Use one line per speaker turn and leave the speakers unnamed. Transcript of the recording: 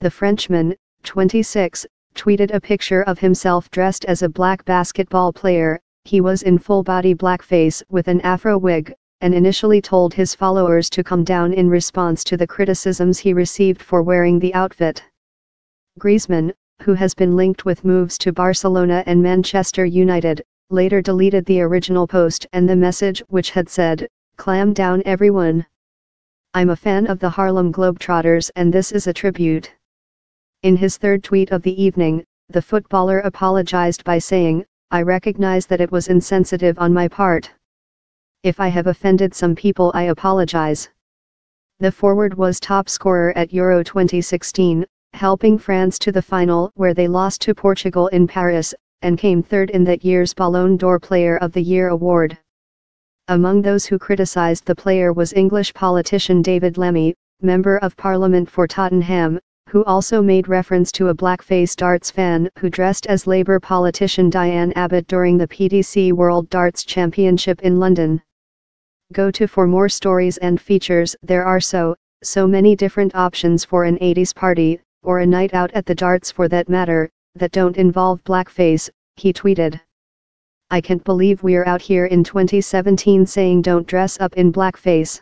The Frenchman, 26, tweeted a picture of himself dressed as a black basketball player, he was in full body blackface with an afro wig, and initially told his followers to come down in response to the criticisms he received for wearing the outfit. Griezmann, who has been linked with moves to Barcelona and Manchester United, later deleted the original post and the message which had said, Clam down everyone. I'm a fan of the Harlem Globetrotters and this is a tribute. In his third tweet of the evening, the footballer apologized by saying, I recognize that it was insensitive on my part. If I have offended some people I apologize. The forward was top scorer at Euro 2016, helping France to the final where they lost to Portugal in Paris, and came third in that year's Ballon d'Or Player of the Year award. Among those who criticized the player was English politician David Lammy, Member of Parliament for Tottenham, who also made reference to a blackface darts fan who dressed as Labour politician Diane Abbott during the PDC World Darts Championship in London. Go to for more stories and features. There are so, so many different options for an 80s party, or a night out at the darts for that matter, that don't involve blackface, he tweeted. I can't believe we're out here in 2017 saying don't dress up in blackface.